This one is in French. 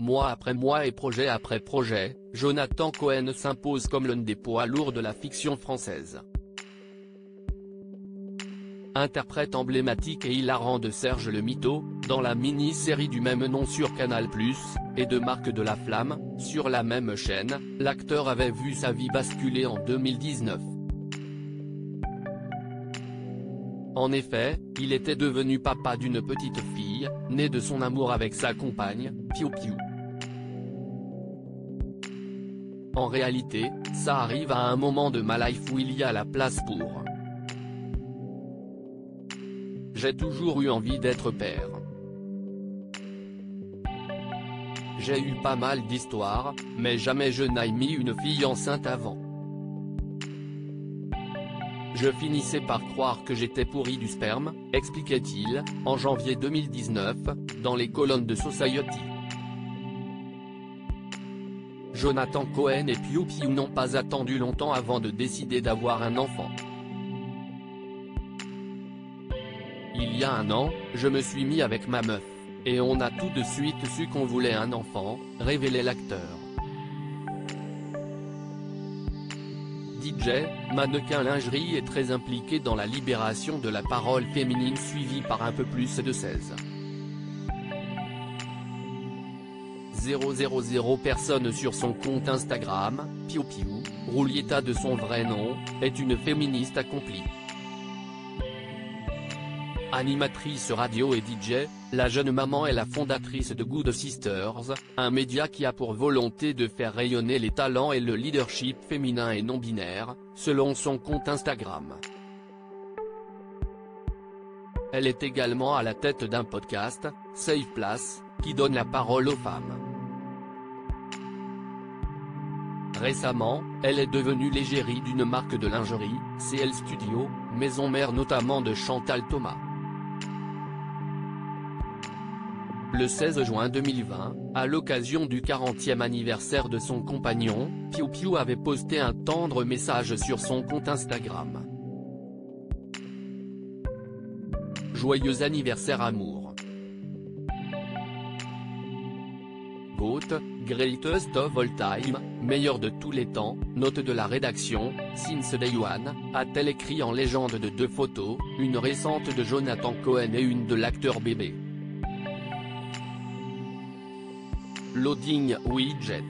Mois après mois et projet après projet, Jonathan Cohen s'impose comme l'un des poids lourds de la fiction française. Interprète emblématique et hilarant de Serge le Mito, dans la mini-série du même nom sur Canal+, et de Marc de la Flamme, sur la même chaîne, l'acteur avait vu sa vie basculer en 2019. En effet, il était devenu papa d'une petite fille, née de son amour avec sa compagne, Piu Piu. En réalité, ça arrive à un moment de ma life où il y a la place pour. J'ai toujours eu envie d'être père. J'ai eu pas mal d'histoires, mais jamais je n'ai mis une fille enceinte avant. Je finissais par croire que j'étais pourri du sperme, expliquait-il, en janvier 2019, dans les colonnes de Society. Jonathan Cohen et Piu Piu n'ont pas attendu longtemps avant de décider d'avoir un enfant. Il y a un an, je me suis mis avec ma meuf. Et on a tout de suite su qu'on voulait un enfant, révélait l'acteur. DJ, mannequin lingerie est très impliqué dans la libération de la parole féminine suivie par un peu plus de 16. 000 personnes sur son compte Instagram, Piu Piu, Roulieta de son vrai nom, est une féministe accomplie. Animatrice radio et DJ, la jeune maman est la fondatrice de Good Sisters, un média qui a pour volonté de faire rayonner les talents et le leadership féminin et non-binaire, selon son compte Instagram. Elle est également à la tête d'un podcast, Safe Place, qui donne la parole aux femmes. Récemment, elle est devenue l'égérie d'une marque de lingerie, CL Studio, maison mère notamment de Chantal Thomas. Le 16 juin 2020, à l'occasion du 40e anniversaire de son compagnon, Piu Piu avait posté un tendre message sur son compte Instagram. Joyeux anniversaire amour. Greatest of All Time, meilleur de tous les temps, note de la rédaction, Since Day One, a-t-elle écrit en légende de deux photos, une récente de Jonathan Cohen et une de l'acteur bébé. Loading Widget